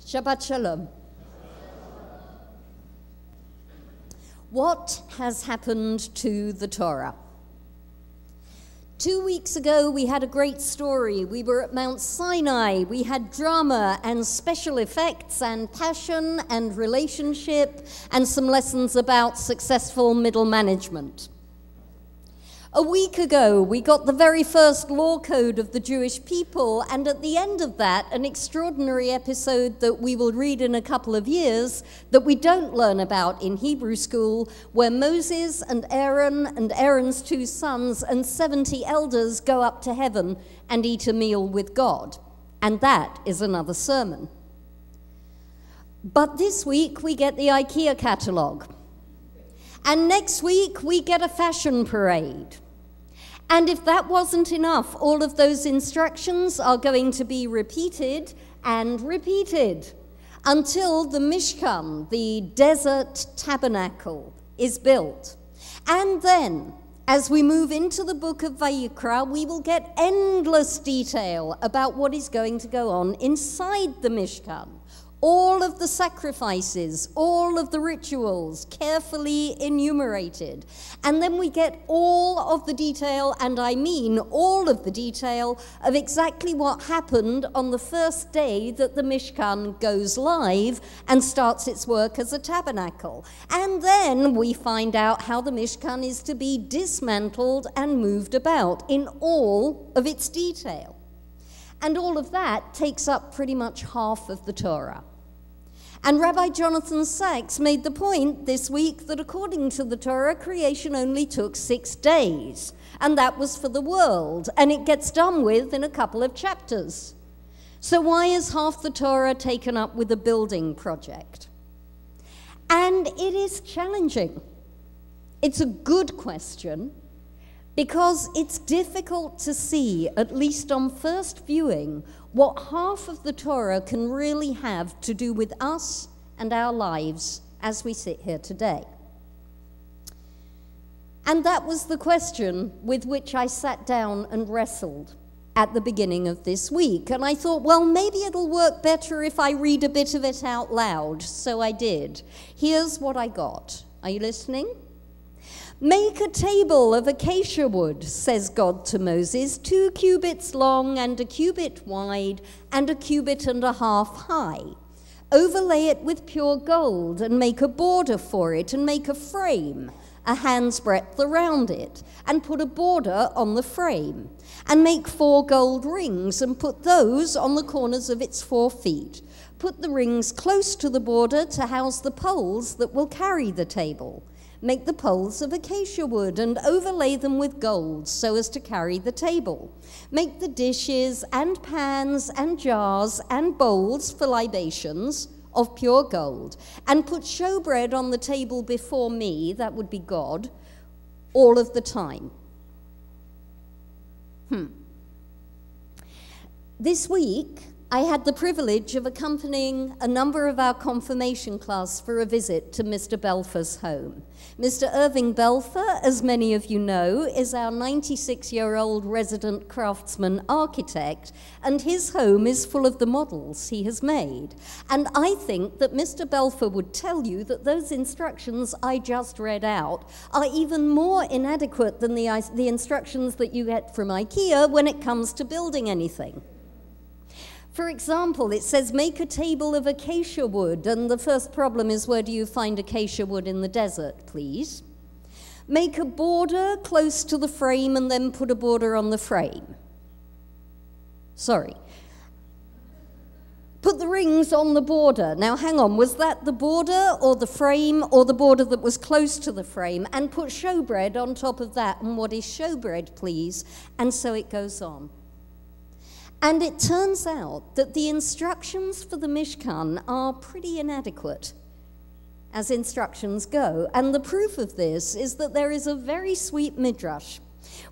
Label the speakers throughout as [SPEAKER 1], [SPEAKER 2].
[SPEAKER 1] Shabbat Shalom. What has happened to the Torah? Two weeks ago, we had a great story. We were at Mount Sinai. We had drama and special effects and passion and relationship and some lessons about successful middle management. A week ago, we got the very first law code of the Jewish people, and at the end of that, an extraordinary episode that we will read in a couple of years that we don't learn about in Hebrew school, where Moses and Aaron and Aaron's two sons and 70 elders go up to heaven and eat a meal with God. And that is another sermon. But this week, we get the IKEA catalogue. And next week, we get a fashion parade. And if that wasn't enough, all of those instructions are going to be repeated and repeated until the Mishkan, the desert tabernacle, is built. And then, as we move into the book of Vayikra, we will get endless detail about what is going to go on inside the Mishkan all of the sacrifices, all of the rituals carefully enumerated. And then we get all of the detail, and I mean all of the detail, of exactly what happened on the first day that the Mishkan goes live and starts its work as a tabernacle. And then we find out how the Mishkan is to be dismantled and moved about in all of its detail. And all of that takes up pretty much half of the Torah. And Rabbi Jonathan Sacks made the point this week that according to the Torah, creation only took six days, and that was for the world, and it gets done with in a couple of chapters. So, why is half the Torah taken up with a building project? And it is challenging. It's a good question because it's difficult to see, at least on first viewing, what half of the Torah can really have to do with us and our lives as we sit here today. And that was the question with which I sat down and wrestled at the beginning of this week. And I thought, well, maybe it'll work better if I read a bit of it out loud. So I did. Here's what I got. Are you listening? Make a table of acacia wood, says God to Moses, two cubits long and a cubit wide and a cubit and a half high. Overlay it with pure gold and make a border for it and make a frame a hand's breadth around it, and put a border on the frame, and make four gold rings, and put those on the corners of its four feet. Put the rings close to the border to house the poles that will carry the table. Make the poles of acacia wood and overlay them with gold so as to carry the table. Make the dishes and pans and jars and bowls for libations of pure gold and put showbread on the table before me, that would be God, all of the time. Hmm. This week, I had the privilege of accompanying a number of our confirmation class for a visit to Mr. Belfer's home. Mr. Irving Belfer, as many of you know, is our 96 year old resident craftsman architect, and his home is full of the models he has made. And I think that Mr. Belfer would tell you that those instructions I just read out are even more inadequate than the, the instructions that you get from IKEA when it comes to building anything. For example, it says make a table of acacia wood, and the first problem is where do you find acacia wood in the desert, please? Make a border close to the frame and then put a border on the frame. Sorry. Put the rings on the border. Now, hang on, was that the border or the frame or the border that was close to the frame? And put showbread on top of that. And what is showbread, please? And so it goes on. And it turns out that the instructions for the Mishkan are pretty inadequate as instructions go. And the proof of this is that there is a very sweet midrash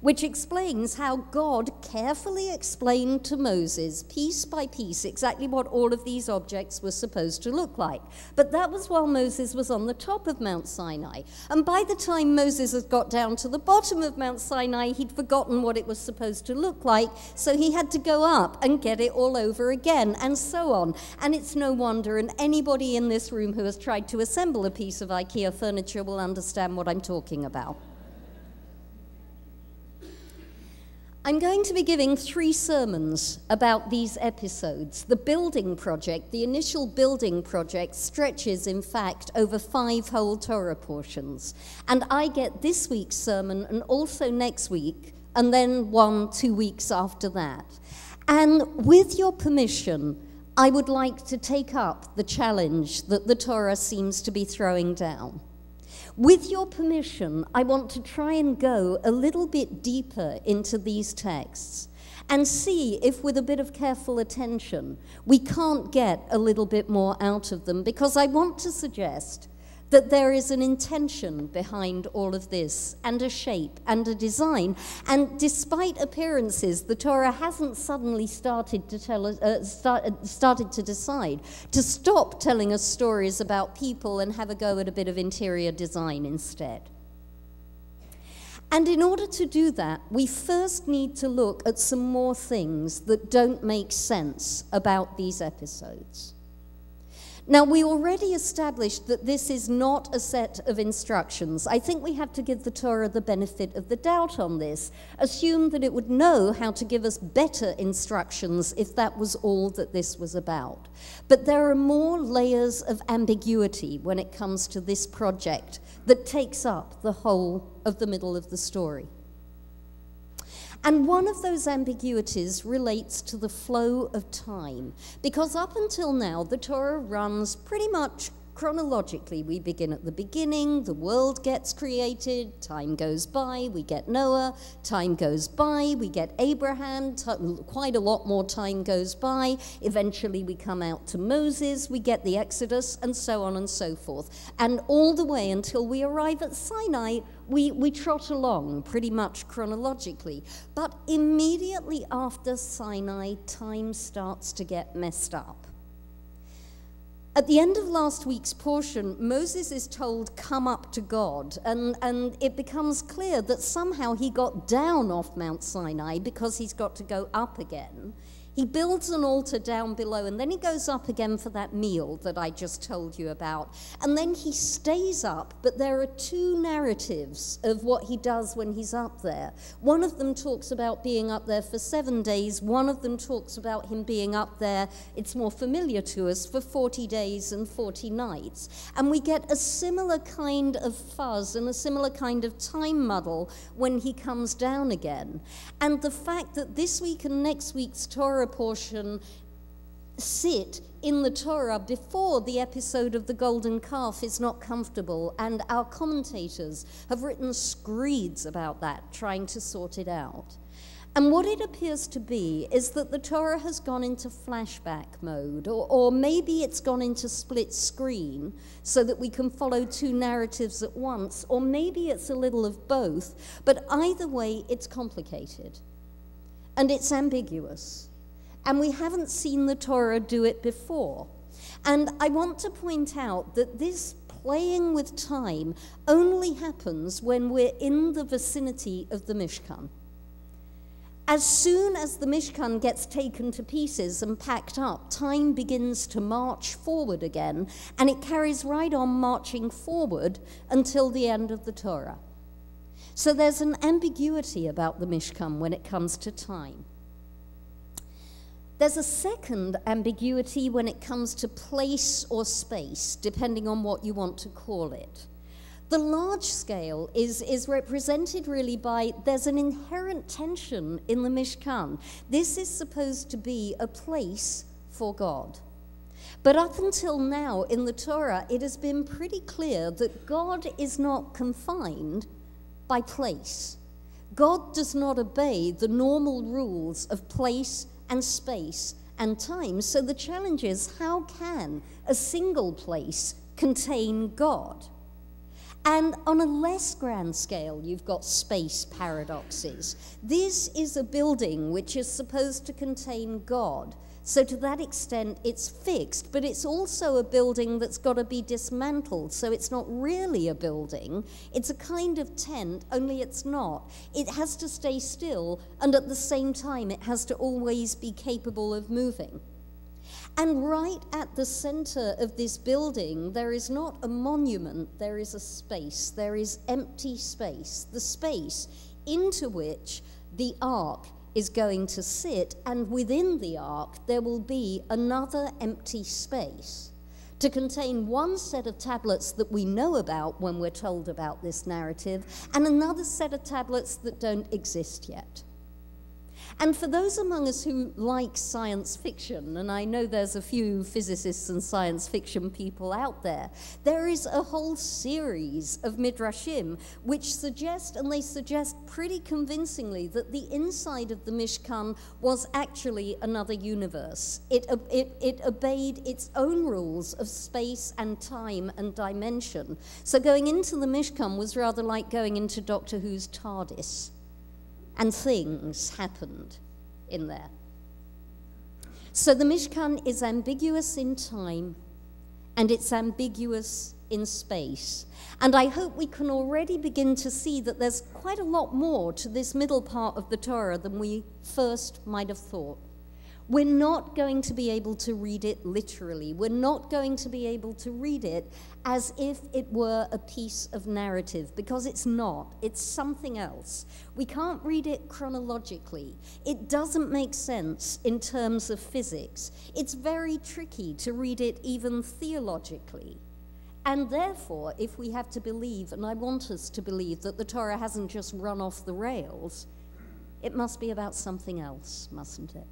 [SPEAKER 1] which explains how God carefully explained to Moses, piece by piece, exactly what all of these objects were supposed to look like. But that was while Moses was on the top of Mount Sinai. And by the time Moses had got down to the bottom of Mount Sinai, he'd forgotten what it was supposed to look like, so he had to go up and get it all over again, and so on. And it's no wonder, and anybody in this room who has tried to assemble a piece of IKEA furniture will understand what I'm talking about. I'm going to be giving three sermons about these episodes. The building project, the initial building project, stretches, in fact, over five whole Torah portions. And I get this week's sermon and also next week, and then one two weeks after that. And with your permission, I would like to take up the challenge that the Torah seems to be throwing down. With your permission, I want to try and go a little bit deeper into these texts and see if, with a bit of careful attention, we can't get a little bit more out of them because I want to suggest that there is an intention behind all of this, and a shape, and a design. And despite appearances, the Torah hasn't suddenly started to tell us, uh, start, uh, started to decide to stop telling us stories about people and have a go at a bit of interior design instead. And in order to do that, we first need to look at some more things that don't make sense about these episodes. Now, we already established that this is not a set of instructions. I think we have to give the Torah the benefit of the doubt on this, assume that it would know how to give us better instructions if that was all that this was about. But there are more layers of ambiguity when it comes to this project that takes up the whole of the middle of the story. And one of those ambiguities relates to the flow of time, because up until now, the Torah runs pretty much chronologically. We begin at the beginning, the world gets created, time goes by, we get Noah, time goes by, we get Abraham, quite a lot more time goes by. Eventually, we come out to Moses, we get the Exodus, and so on and so forth. And all the way until we arrive at Sinai, we, we trot along pretty much chronologically. But immediately after Sinai, time starts to get messed up. At the end of last week's portion, Moses is told, Come up to God. And, and it becomes clear that somehow he got down off Mount Sinai because he's got to go up again. He builds an altar down below and then he goes up again for that meal that I just told you about. And then he stays up, but there are two narratives of what he does when he's up there. One of them talks about being up there for seven days, one of them talks about him being up there, it's more familiar to us, for 40 days and 40 nights. And we get a similar kind of fuzz and a similar kind of time muddle when he comes down again. And the fact that this week and next week's Torah Torah portion sit in the Torah before the episode of the golden calf is not comfortable, and our commentators have written screeds about that, trying to sort it out. And what it appears to be is that the Torah has gone into flashback mode, or, or maybe it's gone into split screen so that we can follow two narratives at once, or maybe it's a little of both, but either way, it's complicated and it's ambiguous and we haven't seen the Torah do it before. And I want to point out that this playing with time only happens when we're in the vicinity of the Mishkan. As soon as the Mishkan gets taken to pieces and packed up, time begins to march forward again, and it carries right on marching forward until the end of the Torah. So there's an ambiguity about the Mishkan when it comes to time. There's a second ambiguity when it comes to place or space, depending on what you want to call it. The large scale is, is represented really by there's an inherent tension in the Mishkan. This is supposed to be a place for God. But up until now in the Torah, it has been pretty clear that God is not confined by place. God does not obey the normal rules of place and space and time. So the challenge is how can a single place contain God? And on a less grand scale, you've got space paradoxes. This is a building which is supposed to contain God. So, to that extent, it's fixed, but it's also a building that's got to be dismantled. So, it's not really a building. It's a kind of tent, only it's not. It has to stay still, and at the same time, it has to always be capable of moving. And right at the center of this building, there is not a monument, there is a space. There is empty space, the space into which the ark is going to sit, and within the ark, there will be another empty space to contain one set of tablets that we know about when we're told about this narrative, and another set of tablets that don't exist yet. And for those among us who like science fiction, and I know there's a few physicists and science fiction people out there, there is a whole series of midrashim which suggest, and they suggest pretty convincingly, that the inside of the Mishkan was actually another universe. It, it, it obeyed its own rules of space and time and dimension. So going into the Mishkan was rather like going into Doctor Who's TARDIS and things happened in there. So the Mishkan is ambiguous in time and it's ambiguous in space. And I hope we can already begin to see that there's quite a lot more to this middle part of the Torah than we first might have thought. We're not going to be able to read it literally. We're not going to be able to read it as if it were a piece of narrative, because it's not. It's something else. We can't read it chronologically. It doesn't make sense in terms of physics. It's very tricky to read it even theologically. And therefore, if we have to believe, and I want us to believe, that the Torah hasn't just run off the rails, it must be about something else, mustn't it?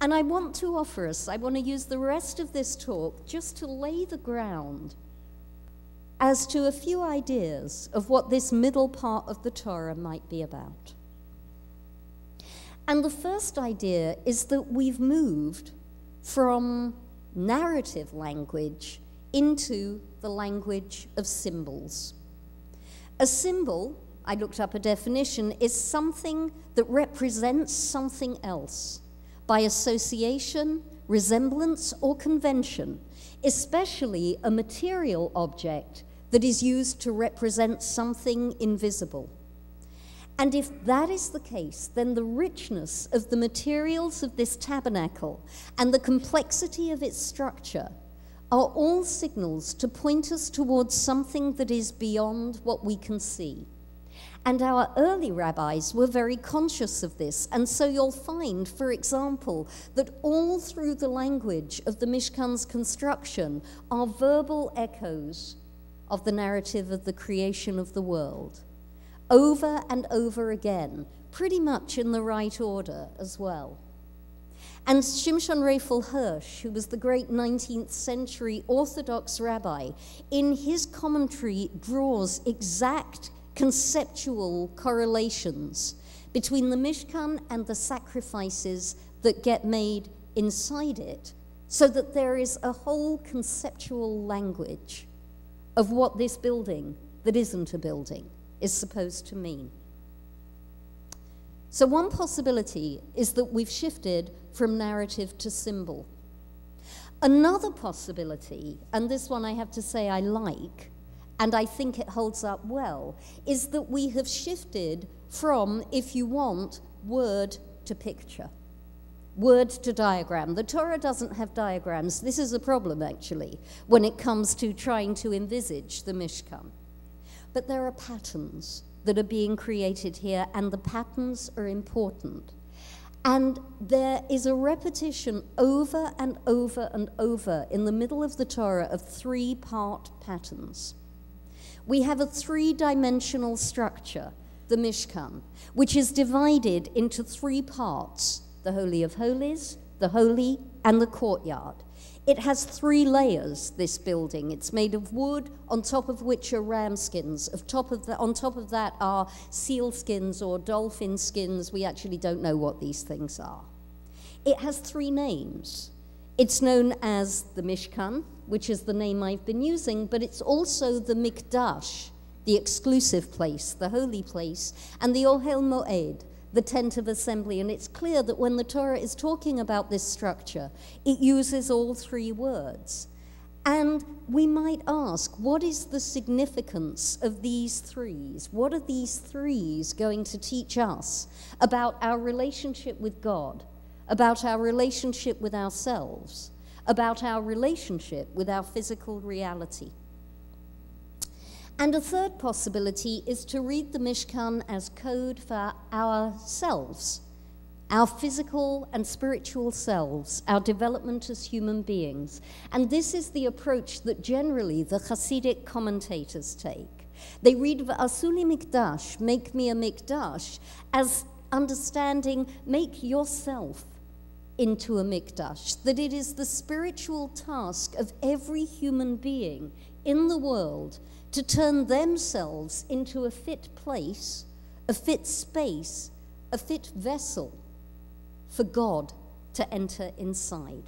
[SPEAKER 1] And I want to offer us, I want to use the rest of this talk just to lay the ground as to a few ideas of what this middle part of the Torah might be about. And the first idea is that we've moved from narrative language into the language of symbols. A symbol, I looked up a definition, is something that represents something else by association, resemblance, or convention, especially a material object that is used to represent something invisible. And if that is the case, then the richness of the materials of this tabernacle and the complexity of its structure are all signals to point us towards something that is beyond what we can see. And our early rabbis were very conscious of this. And so you'll find, for example, that all through the language of the Mishkan's construction are verbal echoes of the narrative of the creation of the world, over and over again, pretty much in the right order as well. And Shimshon Raphael Hirsch, who was the great 19th century Orthodox rabbi, in his commentary draws exact conceptual correlations between the Mishkan and the sacrifices that get made inside it, so that there is a whole conceptual language of what this building that isn't a building is supposed to mean. So, one possibility is that we've shifted from narrative to symbol. Another possibility, and this one I have to say I like, and I think it holds up well, is that we have shifted from, if you want, word to picture, word to diagram. The Torah doesn't have diagrams. This is a problem, actually, when it comes to trying to envisage the Mishkan. But there are patterns that are being created here, and the patterns are important. And there is a repetition over and over and over in the middle of the Torah of three part patterns we have a three dimensional structure, the Mishkan, which is divided into three parts the Holy of Holies, the Holy, and the courtyard. It has three layers, this building. It's made of wood, on top of which are ram skins. Of top of the, on top of that are seal skins or dolphin skins. We actually don't know what these things are. It has three names. It's known as the Mishkan, which is the name I've been using, but it's also the Mikdash, the exclusive place, the holy place, and the Ohel Moed, the tent of assembly. And it's clear that when the Torah is talking about this structure, it uses all three words. And we might ask, what is the significance of these threes? What are these threes going to teach us about our relationship with God, about our relationship with ourselves, about our relationship with our physical reality? And a third possibility is to read the Mishkan as code for ourselves, our physical and spiritual selves, our development as human beings. And this is the approach that generally the Hasidic commentators take. They read Asu li Mikdash, make me a Mikdash, as understanding, make yourself into a Mikdash, that it is the spiritual task of every human being in the world to turn themselves into a fit place, a fit space, a fit vessel for God to enter inside.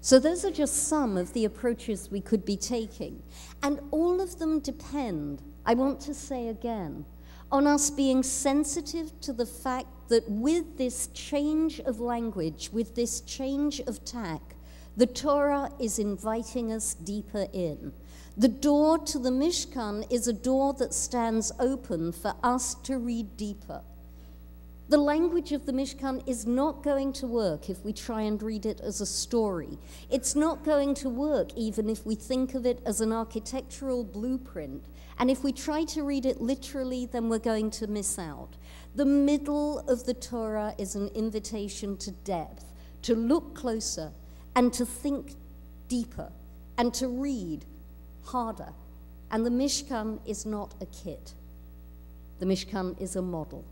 [SPEAKER 1] So, those are just some of the approaches we could be taking. And all of them depend, I want to say again, on us being sensitive to the fact that with this change of language, with this change of tack, the Torah is inviting us deeper in. The door to the Mishkan is a door that stands open for us to read deeper. The language of the Mishkan is not going to work if we try and read it as a story. It's not going to work even if we think of it as an architectural blueprint. And if we try to read it literally, then we're going to miss out. The middle of the Torah is an invitation to depth, to look closer, and to think deeper, and to read harder. And the Mishkan is not a kit, the Mishkan is a model.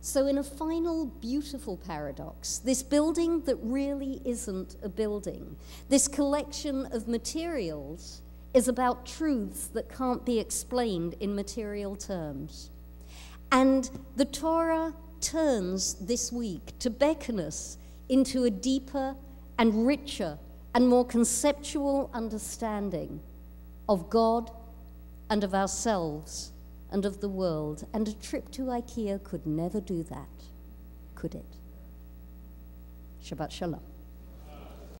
[SPEAKER 1] So, in a final beautiful paradox, this building that really isn't a building, this collection of materials is about truths that can't be explained in material terms. And the Torah turns this week to beckon us into a deeper and richer and more conceptual understanding of God and of ourselves and of the world. And a trip to IKEA could never do that, could it? Shabbat Shalom.